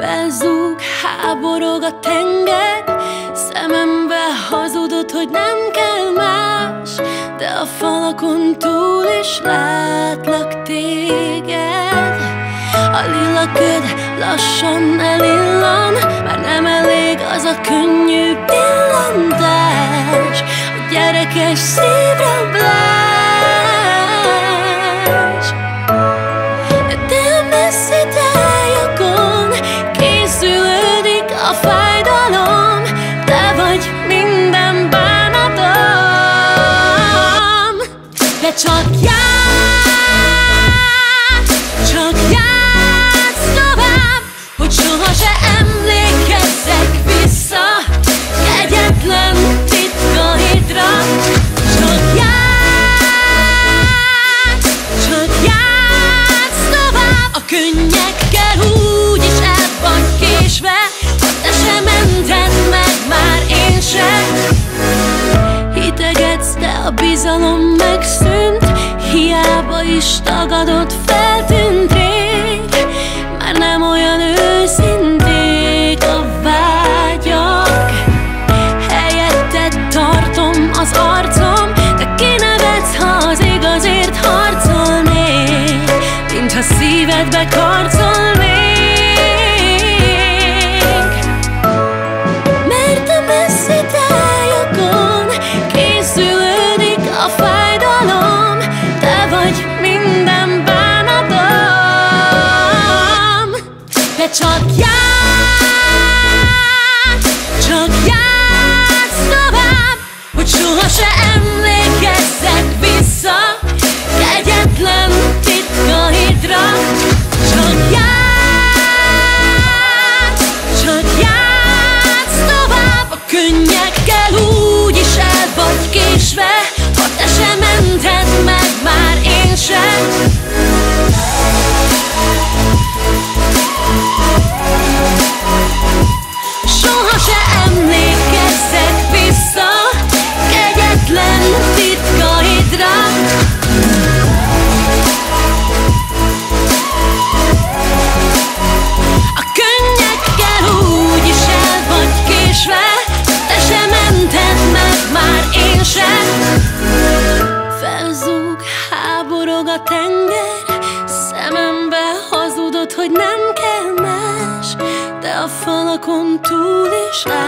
Felzúg, háborog a tenger Szemembe hazudod, hogy nem kell más De a falakon túl is látlak téged. A lila köd lassan elillan Már nem elég az a könnyű pillantás A gyerekes szívrablás csak játsz, csak játsz tovább, hogy soha se emlékezzek vissza kegyetlen titkaidra. Csak játsz, csak játsz tovább, a könnyekkel úgy is el vagy késve, ha te sem mented meg, már én sem. Hitegetsz, de a bizalom megszűnt is tagadott feltűnt rég Már nem olyan őszinték a vágyak. Helyetted tartom az arcom De kinevetsz, ha az igazért harcolnék. Mintha szívedbe karcolnék más De a